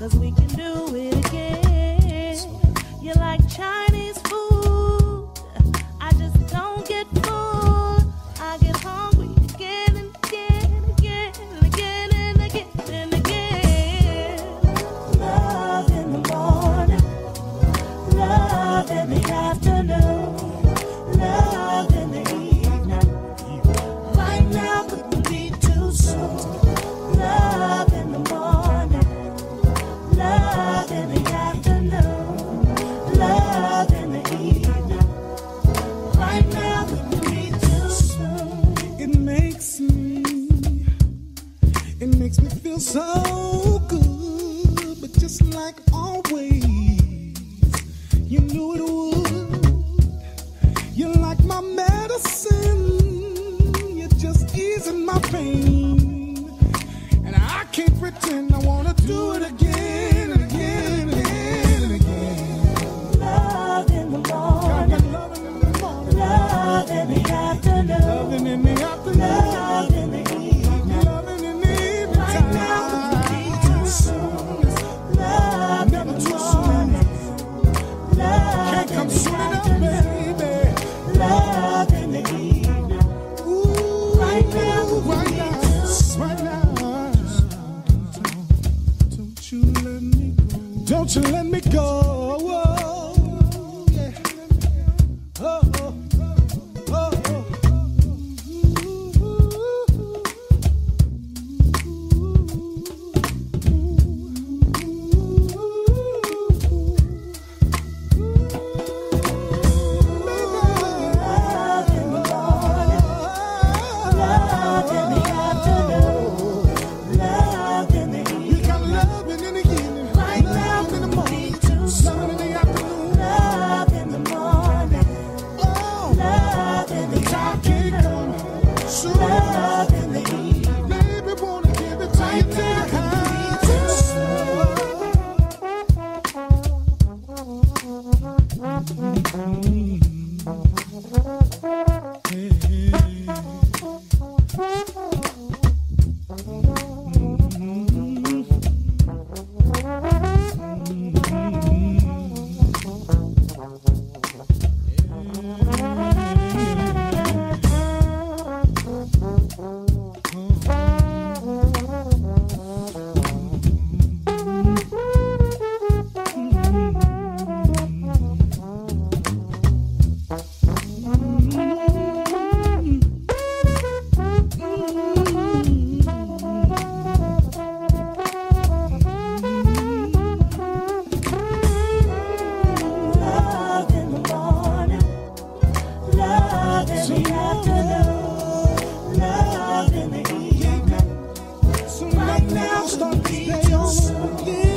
Cause we can do it again. You like China. so talking, come. right now. Start beating.